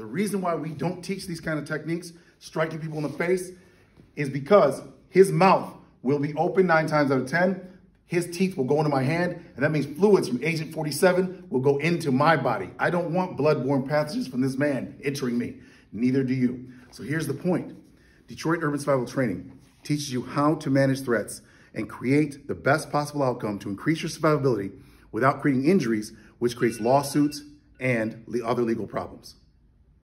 The reason why we don't teach these kind of techniques, striking people in the face, is because his mouth will be open nine times out of 10. His teeth will go into my hand, and that means fluids from Agent 47 will go into my body. I don't want bloodborne pathogens from this man entering me. Neither do you. So here's the point. Detroit Urban Survival Training teaches you how to manage threats and create the best possible outcome to increase your survivability without creating injuries, which creates lawsuits and other legal problems.